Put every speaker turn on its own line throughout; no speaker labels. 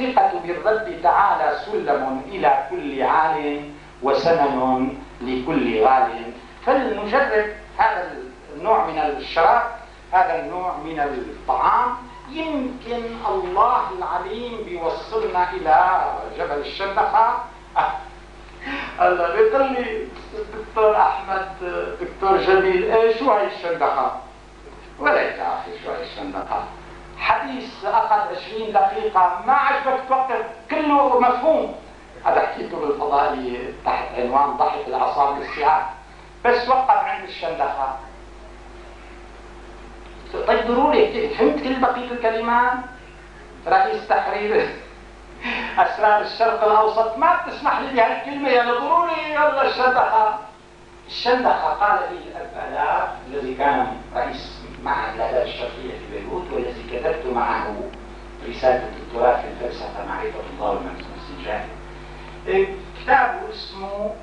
الثقة بالرب تعالى سلم إلى كل عال وسمن لكل غال فلنجرب هذا النوع من الشراب هذا النوع من الطعام يمكن الله العليم بيوصلنا إلى جبل الشندقة هلا بيقول لي الدكتور أحمد دكتور جميل إيه شو هاي الشندقة؟ ولا يا أخي شو هاي الشندقة؟ حديث أخذ 20 دقيقة ما عجبك توقف كله مفهوم. هذا حكيته بالفضائية تحت عنوان ضحك الأعصاب للسعاد بس وقف عند الشندقة. طيب ضروري فهمت كل بقية الكلمات رئيس تحرير أسرار الشرق الأوسط. ما بتسمح لي بهالكلمة. يعني ضروري. يلا الشندقة. الشندقة قال لي الأب الذي كان رئيس معهد الآداب الشرقية في بيروت كتبت معه رسالة الدكتوراه في الفلسفة معرفة الله والمنسجات كتابه اسمه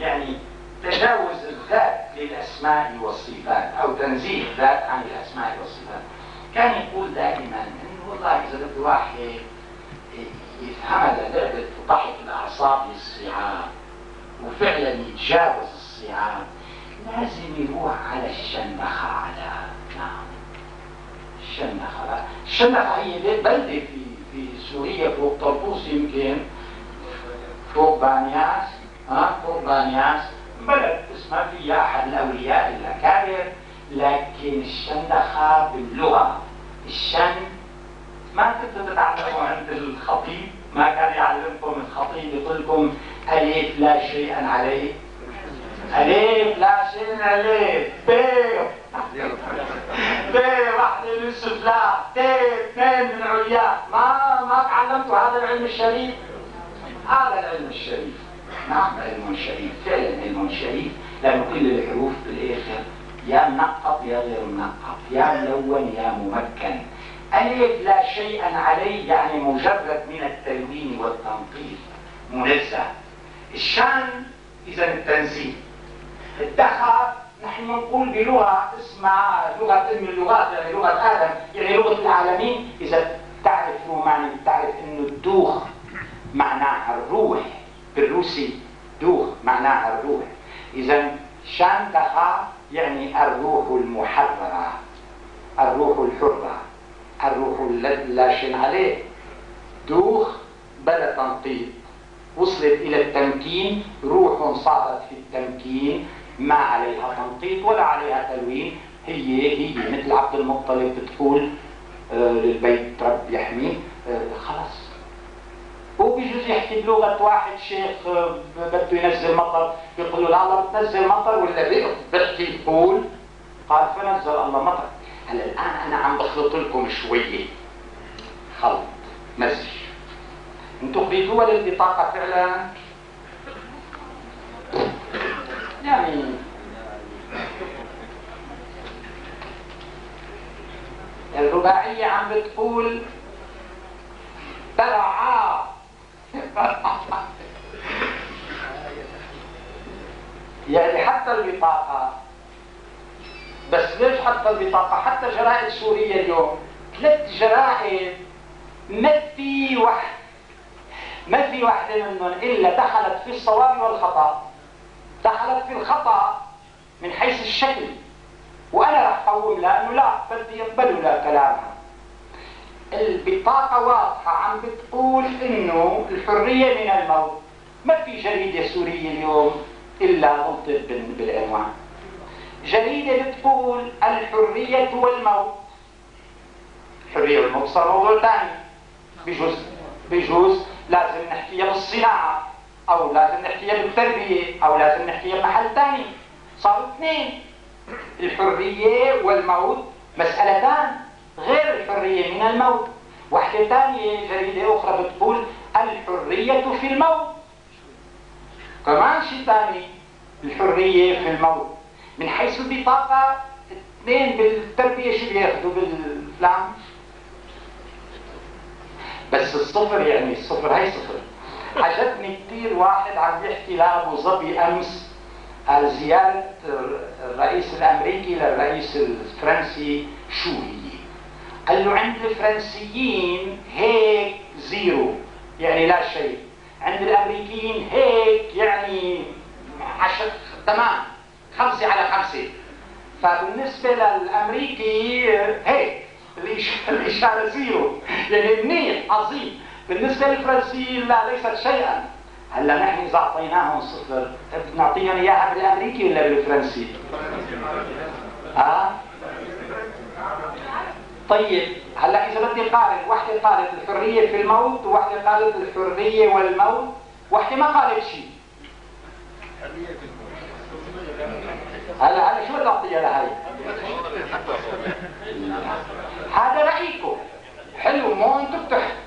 يعني تجاوز الذات للأسماء والصفات أو تنزيه الذات عن الأسماء والصفات. كان يقول دائما إنه والله إذا بده واحد يفهم لعبة ضحك الأعصاب للصعاب وفعلا يتجاوز الصعاب لازم يروح على نعم الشندخة الشندخة هي بلدة في في سوريا فوق طرطوس يمكن فوق بانياس ها فوق بانياس بلد اسمها فيها أحد الأولياء الأكابر لكن الشندخة باللغة الشن ما كنتوا تتعلموا عند الخطيب ما كان يعلمكم الخطيب يقول لكم ألف لا شيئا عليه ألف لا شيء عليه ب ب واحدة السفلى ت اثنين من العليا ما ما تعلمتوا هذا العلم الشريف؟ هذا العلم الشريف. نعم علم شريف. فعلا علم شريف. لأنه كل الحروف بالآخر يا منقط يا غير منقط. يا ملون يا ممكن. ألف لا شيئا عليه يعني مجرد من التلوين والتنقيط منزه الشان إذا التنزيه الدخل نحن نقول بلغة اسمها لغة أم اللغات يعني لغة آدم. يعني لغة العالمين. إذا تعرفوا معنى تعرف إنه الدوخ معناها الروح. بالروسي دوخ معناها الروح. إذا شان دخا يعني الروح المحررة الروح الحرة الروح اللاشن عليه دوخ بلا تنقيط وصلت إلى التمكين. روح صارت في التمكين. ما عليها تنقيط ولا عليها تلوين. هي هي مثل عبد المطلب بتقول آه للبيت رب يحميه آه هو بيجوز يحكي بلغة واحد شيخ آه بده ينزل مطر بيقول له لا الله بتنزل مطر ولا بيحكي بقول قال فنزل الله مطر. هلا الآن أنا عم بخلط لكم شوية خلط مزج أنتم قريتوها للبطاقة فعلا؟ يعني الرباعية عم بتقول ترعى يعني حتى البطاقة. بس ليش حتى البطاقة؟ حتى جرائد سوريا اليوم. ثلاث جرائد ما في واحد ما في واحدة منهم إلا دخلت في الصواب والخطأ. دخلت في الخطأ من حيث الشكل وأنا راح أقول لأنه لا بدي يقبلوا لا كلامها. البطاقة واضحة عم بتقول إنه الحرية من الموت. ما في جريدة سورية اليوم إلا غلطت بالعنوان. جريدة بتقول الحرية والموت. الحرية والموت صار موضوع ثاني. بجوز بجوز لازم نحكيها بالصناعة. أو لازم نحكيها بالتربية أو لازم نحكيها بمحل ثاني. صاروا اثنين. الحرية والموت مسألتان غير الحرية من الموت. واحدة ثانية جريدة أخرى بتقول الحرية في الموت. كمان شيء ثاني الحرية في الموت. من حيث البطاقة اثنين بالتربية شو بياخذوا؟ بالفلام بس الصفر يعني الصفر هي صفر. عجبني كثير واحد عم بيحكي لأبو ظبي أمس على زيارة الرئيس الأمريكي للرئيس الفرنسي شو هي قال له عند الفرنسيين هيك zero يعني لا شيء. عند الأمريكيين هيك يعني عشر تمام خمسة على خمسة. فبالنسبة للأمريكي هيك الاشارة zero. يعني منيح عظيم. بالنسبة للفرنسيين لا ليست شيئا هلأ نحن إذا أعطيناهم صفر بنعطيهم إياها بالأمريكي ولا بالفرنسي؟ ها؟ طيب هلأ إذا بدي قارن وحدة قالت الحرية في الموت ووحدة قالت الحرية والموت وحدة ما قالت شيء هلأ هلأ شو بدي أعطيها لهي؟ هذا رأيكم حلو مو أنتم بتحكوا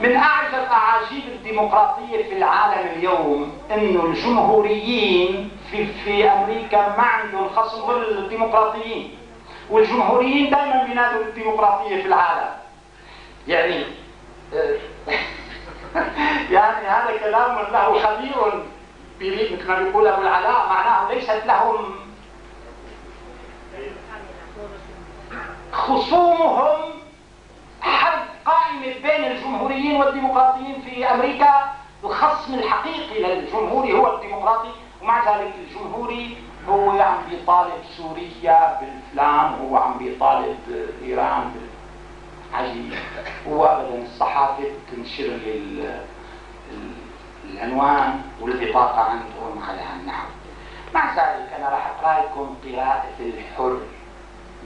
من اعجب اعاجيب الديمقراطية في العالم اليوم انه الجمهوريين في في أمريكا ما عندهم خصم غير الديمقراطيين. والجمهوريين دائما بينادوا بالديمقراطية في العالم. يعني يعني هذا كلام له خبير بيريد مثل ما بيقول أبو العلاء معناه ليست لهم خصومهم بين الجمهوريين والديمقراطيين في أمريكا الخصم الحقيقي للجمهوري هو الديمقراطي ومع ذلك الجمهوري هو عم بيطالب سوريا بالفلان هو عم بيطالب إيران عجيب هو أبدا الصحافة تنشر العنوان والبطاقة عندهم على هالنحو. مع ذلك أنا راح أقرأ لكم قراءة الحر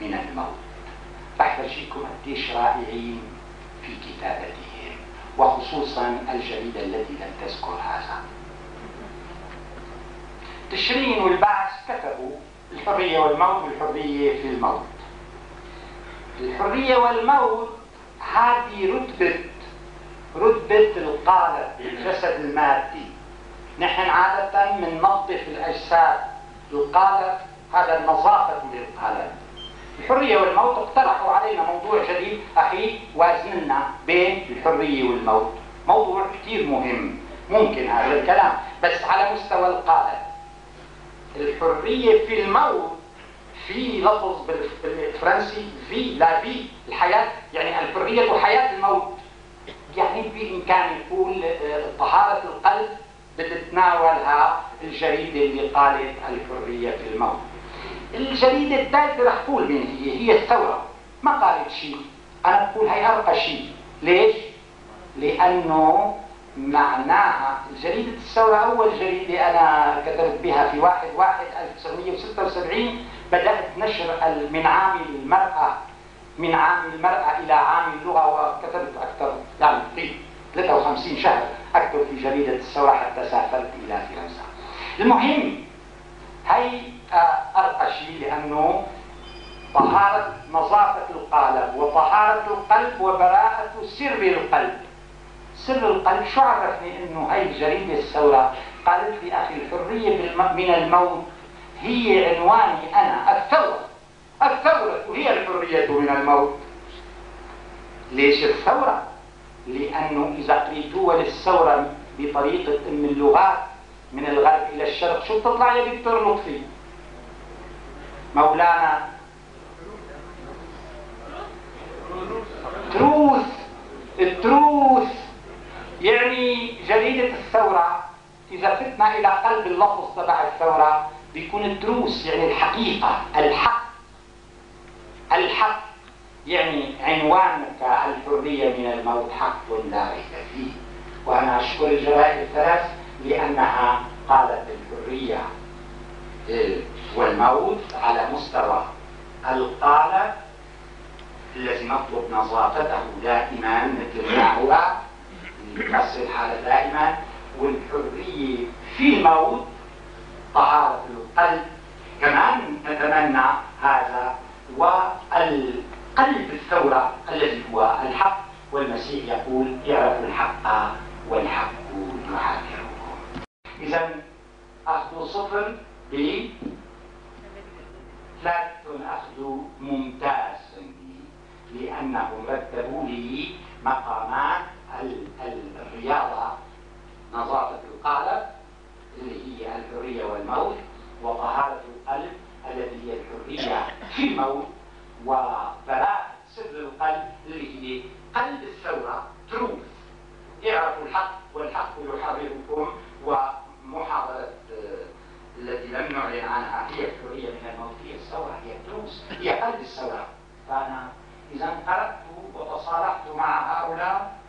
من الموت. راح فرجيكم قديش رائعين. في كتابتهم وخصوصا الجريدة التي لم تذكر هذا. تشرين والبعث كتبوا الحرية والموت والحرية في الموت. الحرية والموت هذه رتبة رتبة القالب الجسد المادي. نحن عادة بننظف الأجساد. القالب هذا النظافة للقالب الحرية والموت اقترحوا علينا موضوع جديد أخي وازننا بين الحرية والموت. موضوع كثير مهم ممكن هذا الكلام بس على مستوى القالب الحرية في الموت في لفظ بالفرنسي في لا في الحياة يعني الحرية حياة الموت. يعني بإمكان يقول آه، طهارة القلب بتتناولها الجريدة اللي قالت الحرية في الموت. الجريدة الثالثة رح تقول مين هي؟ هي الثورة. ما قالت شيء. أنا بقول هي أرقى شيء. ليش؟ لأنه معناها جريدة الثورة أول جريدة أنا كتبت بها في واحد واحد 1976 بدأت نشر من عامل المرأة من عامل المرأة إلى عامل اللغة وكتبت أكثر يعني في 53 شهر أكتب في جريدة الثورة حتى سافرت إلى فرنسا. المهم هي أرقى شيء لأنه طهارة نظافة القالب وطهارة القلب وبراءة سر القلب. سر القلب شو عرفني إنه هي جريدة الثورة؟ قالت لي أخي الحرية من الموت هي عنواني أنا الثورة. الثورة هي الحرية من الموت. ليش الثورة؟ لأنه إذا قريتوا للثورة بطريقة من اللغات من الغرب إلى الشرق. شو بتطلع يا دكتور لطفي؟ مولانا. تروث التروث يعني جريدة الثورة. إذا فتنا إلى قلب اللفظ تبع الثورة بيكون التروث يعني الحقيقة. الحق. الحق يعني عنوانك الحرية من الموت حق لا ريب فيه. وأنا أشكر الجرائد الثلاث. لأنها قالت الحرية. والموت على مستوى القالب الذي نطلب نظافته دائما مثل ما هو يكسر الحالة دائما. والحرية في الموت طهارة القلب. كمان نتمنى هذا والقلب الثورة الذي هو الحق. والمسيح يقول اعرفوا الحق والحق يحرركم إذا أخذ صفر ب ثلاثة أخذ ممتاز عندي لأنهم رتبوا لي مقامات الرياضة نظافة القالب اللي هي الحرية والموت وطهارة القلب التي هي الحرية في الموت وبراءة سر القلب اللي هي قلب الثورة تروث اعرفوا الحق والحق يحرركم ومحاضرة آه، التي لم نعلن عنها هي الحرية من الموت هي الثورة هي الدروس هي قلب الثورة. فأنا إذا أردت وتصالحت مع هؤلاء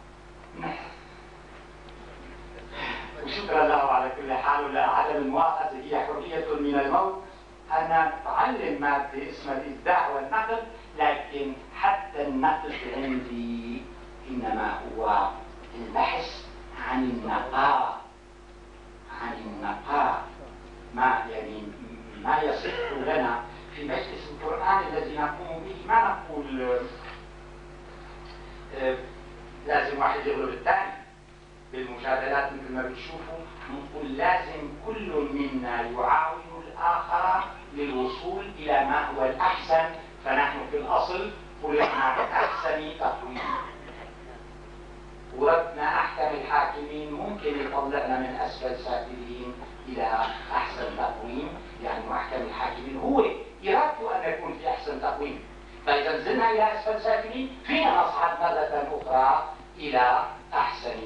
وشكرا له على كل حال. ولا عدم الموافقة هي حرية من الموت. أنا أعلم مادة اسمها الإبداع والنقد لكن حتى النقد عندي إنما هو البحث عن النقاء. عن النقاء. ما يعني ما يصح لنا في مجلس القرآن الذي نقوم به؟ ما نقول؟ آه، لازم واحد يغلب الثاني بالمجادلات مثل ما بتشوفوا. نقول لازم كل منا يعاون الآخر للوصول إلى ما هو الأحسن فنحن في الأصل خلقنا بأحسن تقويم. وربنا أحكم الحاكمين ممكن يطلعنا من أسفل سافلين إلى أحسن تقويم يعني محكم الحاكمين هو إرادته أن يكون في أحسن تقويم. فإذا نزلنا إلى أسفل سافلين فينا نصعد مرة أخرى إلى أحسن